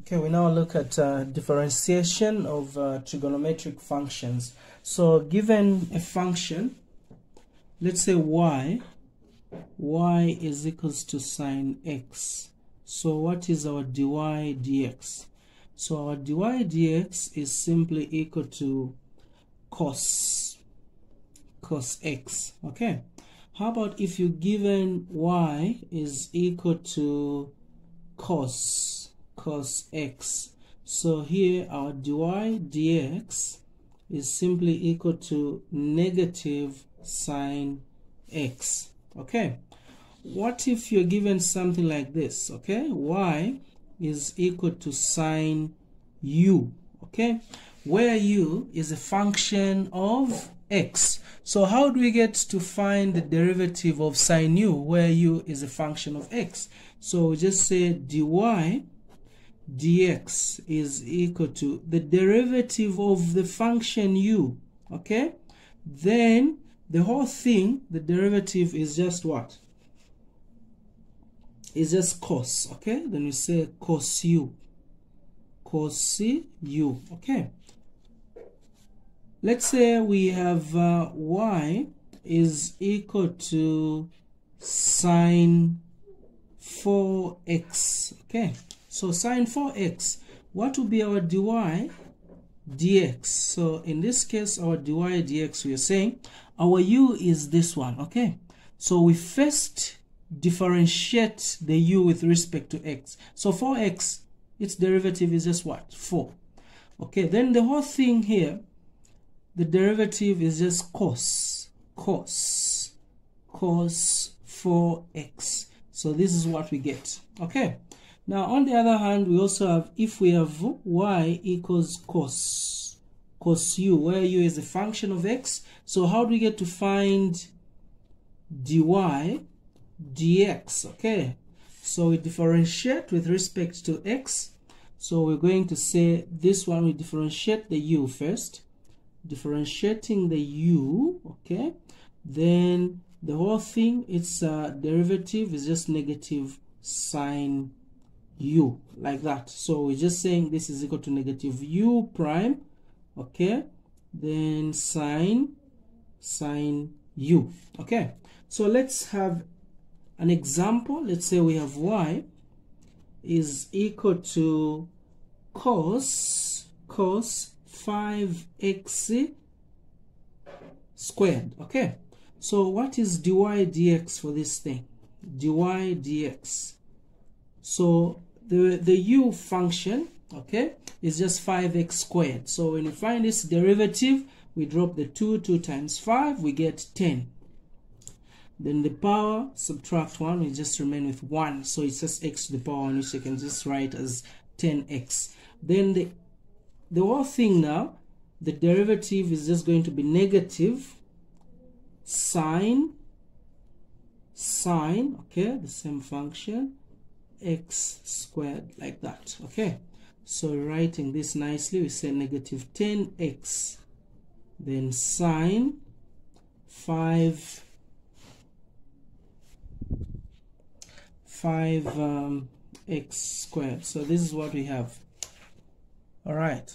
Okay, we now look at uh, differentiation of uh, trigonometric functions. So given a function, let's say y, y is equals to sine x. So what is our dy dx? So our dy dx is simply equal to cos, cos x, okay? How about if you given y is equal to cos cos x. So here our dy dx is simply equal to negative sine x. Okay. What if you're given something like this? Okay. y is equal to sine u. Okay. Where u is a function of x. So how do we get to find the derivative of sine u where u is a function of x? So just say dy dx is equal to the derivative of the function u okay? Then the whole thing the derivative is just what? Is just cos okay? Then we say cos u. Cos u okay? Let's say we have uh, y is equal to sine 4x okay so sine 4x, what will be our dy dx? So in this case, our dy dx, we are saying our u is this one, okay? So we first differentiate the u with respect to x. So 4x, its derivative is just what? 4. Okay, then the whole thing here, the derivative is just cos, cos, cos 4x. So this is what we get, okay? Now, on the other hand, we also have, if we have y equals cos, cos u, where u is a function of x. So how do we get to find dy dx, okay? So we differentiate with respect to x. So we're going to say this one, we differentiate the u first. Differentiating the u, okay? Then the whole thing, its uh, derivative is just negative sine u like that. So we're just saying this is equal to negative u prime okay? Then sine sine u okay? So let's have an example. Let's say we have y is equal to cos cos 5x squared okay? So what is dy dx for this thing? Dy dx. So the, the u function, okay, is just 5x squared. So when you find this derivative, we drop the 2, 2 times 5, we get 10. Then the power, subtract 1, we just remain with 1. So it's just x to the power 1, which you can just write as 10x. Then the, the whole thing now, the derivative is just going to be negative sine, sine, okay, the same function, x squared like that okay? So writing this nicely we say negative 10x then sine 5 5 um, x squared. So this is what we have. All right